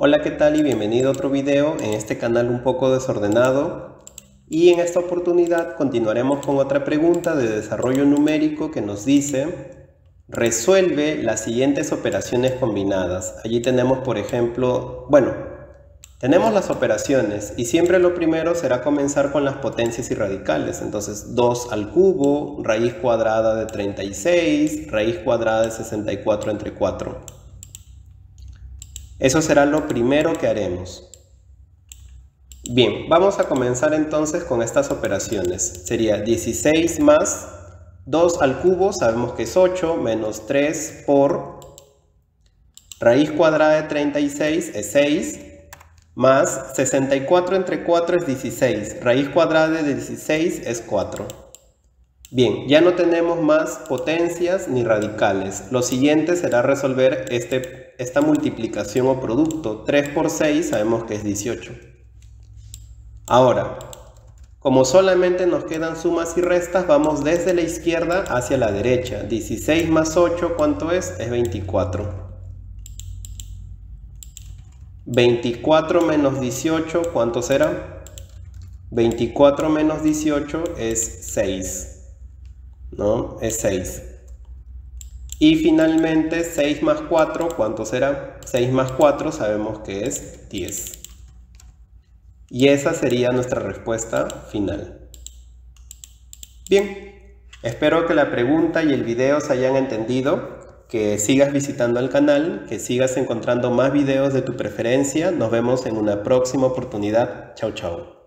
Hola, ¿qué tal? Y bienvenido a otro video en este canal un poco desordenado. Y en esta oportunidad continuaremos con otra pregunta de desarrollo numérico que nos dice Resuelve las siguientes operaciones combinadas. Allí tenemos, por ejemplo, bueno, tenemos las operaciones y siempre lo primero será comenzar con las potencias y radicales. Entonces 2 al cubo, raíz cuadrada de 36, raíz cuadrada de 64 entre 4. Eso será lo primero que haremos. Bien, vamos a comenzar entonces con estas operaciones. Sería 16 más 2 al cubo, sabemos que es 8, menos 3 por raíz cuadrada de 36 es 6, más 64 entre 4 es 16. Raíz cuadrada de 16 es 4. Bien, ya no tenemos más potencias ni radicales. Lo siguiente será resolver este, esta multiplicación o producto. 3 por 6 sabemos que es 18. Ahora, como solamente nos quedan sumas y restas, vamos desde la izquierda hacia la derecha. 16 más 8, ¿cuánto es? Es 24. 24 menos 18, ¿cuánto será? 24 menos 18 es 6, ¿no? Es 6. Y finalmente 6 más 4, ¿cuánto será? 6 más 4 sabemos que es 10. Y esa sería nuestra respuesta final. Bien, espero que la pregunta y el video se hayan entendido que sigas visitando el canal, que sigas encontrando más videos de tu preferencia. Nos vemos en una próxima oportunidad. Chao, chao.